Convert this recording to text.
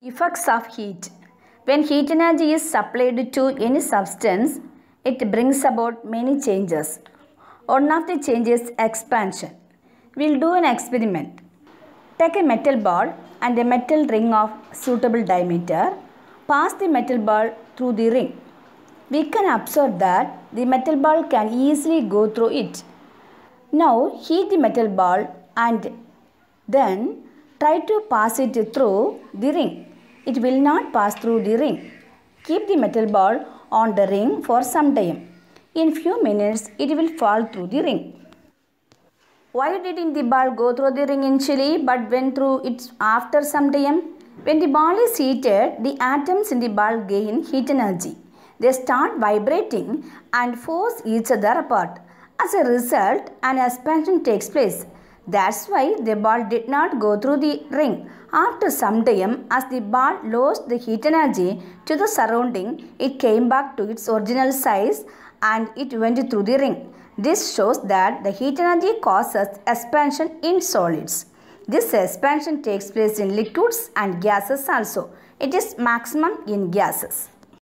Effects of heat. When heat energy is supplied to any substance, it brings about many changes. One of the changes expansion. We'll do an experiment. Take a metal ball and a metal ring of suitable diameter. Pass the metal ball through the ring. We can observe that the metal ball can easily go through it. Now heat the metal ball and then try to pass it through the ring. It will not pass through the ring. Keep the metal ball on the ring for some time. In few minutes it will fall through the ring. Why didn't the ball go through the ring initially but went through it after some time? When the ball is heated, the atoms in the ball gain heat energy. They start vibrating and force each other apart. As a result, an expansion takes place. That's why the ball did not go through the ring. After some time, as the ball lost the heat energy to the surrounding, it came back to its original size and it went through the ring. This shows that the heat energy causes expansion in solids. This expansion takes place in liquids and gases also. It is maximum in gases.